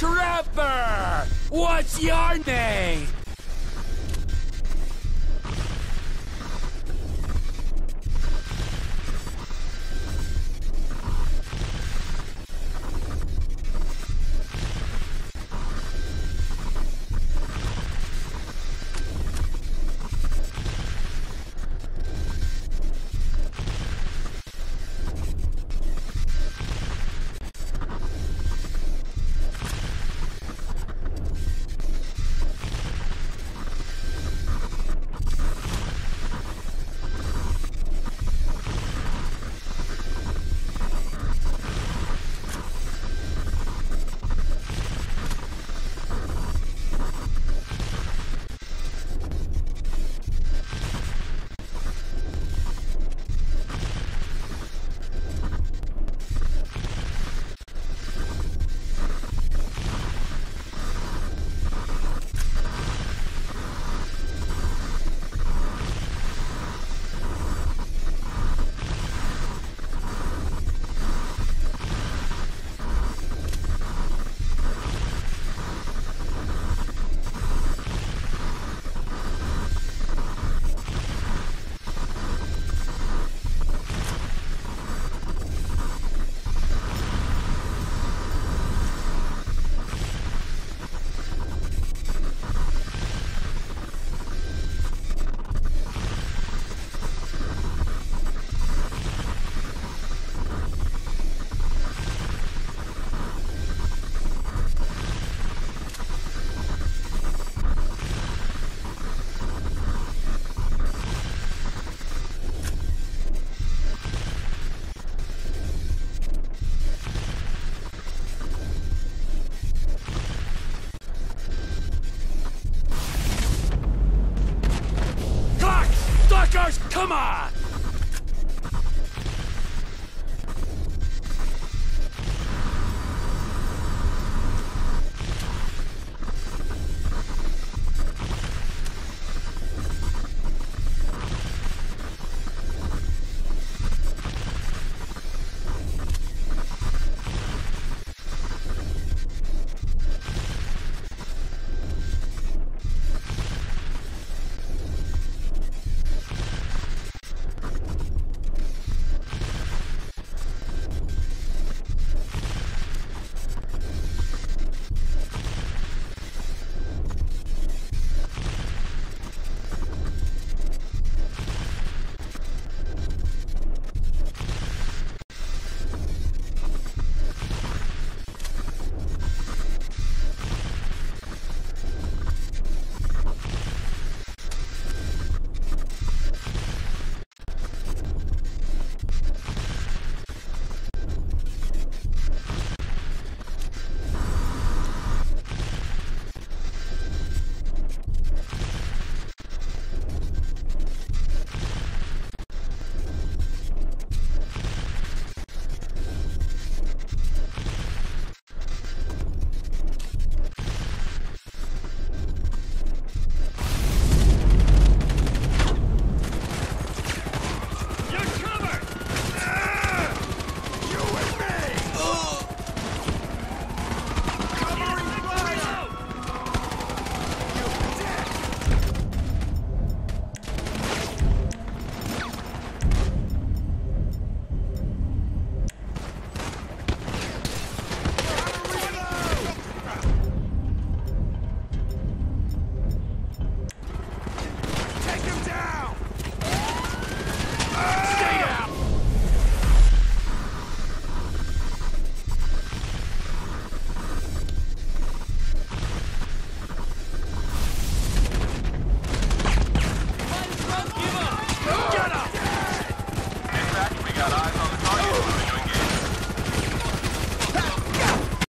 Trevor! What's your name? Come on!